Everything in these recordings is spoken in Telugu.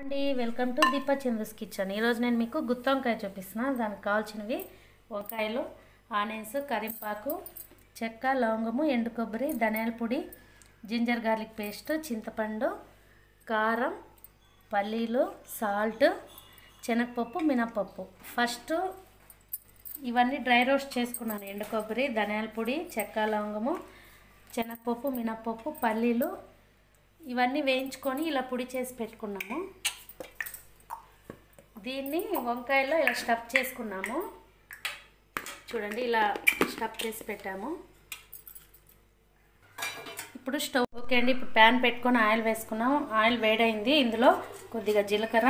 అండి welcome to Deepa Chandra's kitchen. ఈరోజు నేను మీకు గుత్తి వంకాయ చూపిస్తున్నాను దానికి కావాల్సినవి వంకాయలు ఆనియన్స్ కరింపాకు చెక్క లవంగము ఎండు కొబ్బరి ధనియాల పొడి జింజర్ గార్లిక్ పేస్ట్ చింతపండు కారం పల్లీలు సాల్ట్ శనగపప్పు మినపప్పు ఫస్ట్ ఇవన్నీ డ్రై రోస్ట్ చేసుకున్నాను. ఎండు కొబ్బరి ధనియాల పొడి చెక్క లవంగము శనగపప్పు మినపప్పు పల్లీలు ఇవన్నీ వేయించుకొని ఇలా పొడి చేసి పెట్టుకున్నాము. దీన్ని వంకాయలో ఇలా స్టఫ్ చేసుకున్నాము. చూడండి ఇలా స్టఫ్ చేసి పెట్టాము. ఇప్పుడు స్టవ్ ఓకే అండి ఇప్పుడు ప్యాన్ పెట్టుకొని ఆయిల్ వేసుకున్నాం ఆయిల్ వేడైంది. ఇందులో కొద్దిగా జీలకర్ర.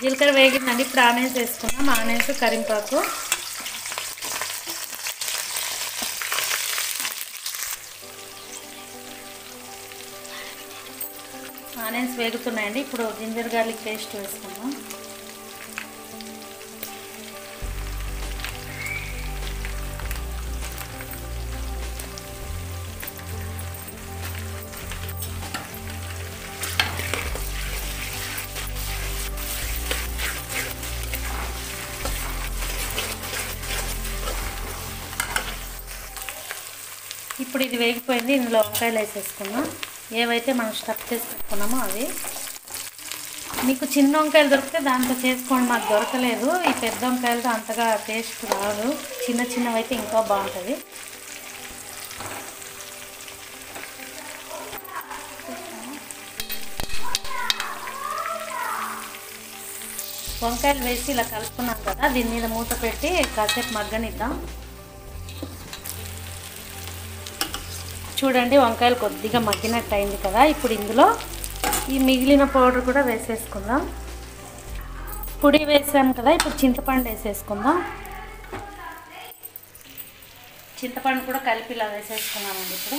జీలకర్ర వేగిందండి. ఇప్పుడు ఆనియన్స్ వేసుకున్నాం ఆనియన్స్ కరింపాకు ఆనియన్స్ వేగుతున్నాయండి. ఇప్పుడు జింజర్ గార్లిక్ పేస్ట్ వేసుకున్నాం ఇప్పుడు ఇది వేగిపోయింది. ఇందులో వంకాయలు వేసేసుకున్నాం ఏవైతే మనం స్టఫ్ చేసి పెట్టుకున్నామో అవి. మీకు చిన్న వంకాయలు దొరికితే దాంతో చేసుకోండి మాకు దొరకలేదు. ఈ పెద్ద వంకాయలతో అంతగా టేస్ట్ రాదు. చిన్న చిన్నవి అయితే ఇంకా బాగుంటుంది. వంకాయలు వేసి ఇలా కలుపుకున్నాం కదా దీని మీద మూత పెట్టి కాసేపు మగ్గనిద్దాం. చూడండి వంకాయలు కొద్దిగా మగ్గినట్టు అయింది కదా. ఇప్పుడు ఇందులో ఈ మిగిలిన పౌడర్ కూడా వేసేసుకుందాం. పొడి వేసాం కదా ఇప్పుడు చింతపండు వేసేసుకుందాం. చింతపండు కూడా కలిపి ఇలా వేసేసుకున్నామండి ఇప్పుడు.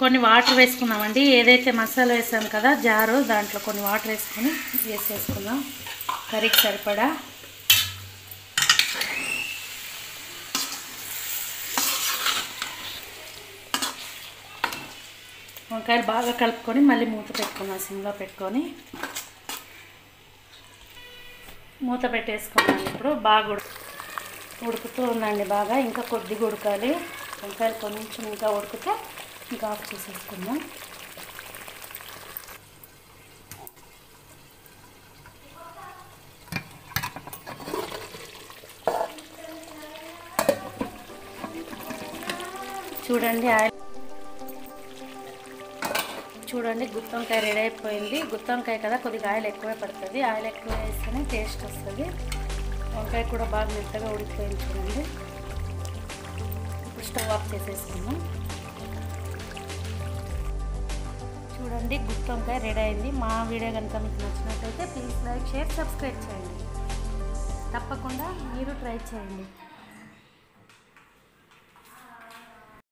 కొన్ని వాటర్ వేసుకున్నామండి ఏదైతే మసాలా వేసాం కదా జారు దాంట్లో కొన్ని వాటర్ వేసుకొని వేసేసుకుందాం. కర్రీకి సరిపడా. వంకాయలు బాగా కలుపుకొని మళ్ళీ మూత పెట్టుకున్నాం సిమ్లో పెట్టుకొని. మూత పెట్టేసుకున్నాను ఇప్పుడు. బాగా ఉడు ఉడుకుతూ ఉందండి బాగా. ఇంకా కొద్దిగా ఉడకాలి. వంకాయలు కొంచెం ఇంకా ఉడికితే ఇంకా ఆఫ్ చేసేసుకుందాం చూడండి ఆయిల్ చూడండి గుత్తొంకాయ రెడీ అయిపోయింది. గుత్తొంకాయ కదా కొద్దిగా ఆయిల్ ఎక్కువే పడుతుంది. ఆయిల్ ఎక్కువ వేస్తేనే టేస్ట్ వస్తుంది. వంకాయ కూడా బాగా మెత్తగా ఉడికిపోయింది చూడండి. ఇప్పుడు స్టవ్ ఆఫ్ చేసేసుకుందాం. చూడండి గుత్తి వంకాయ రెడీ అయింది. మా వీడియో కనుక మీకు నచ్చినట్లయితే ప్లీజ్ లైక్ షేర్ సబ్స్క్రైబ్ చేయండి. తప్పకుండా మీరు ట్రై చేయండి.